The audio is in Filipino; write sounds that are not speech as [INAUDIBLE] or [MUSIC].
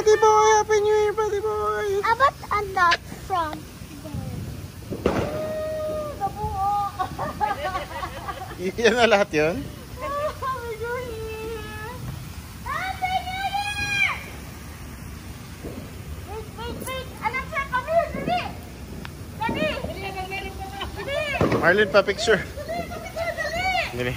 Buddy boy, Happy New Year, buddy boy. How about a nut from there? [LAUGHS] Yan na lahat yun? Happy New Year! Dali! Dali! Marlon pa picture. Dali! Dali.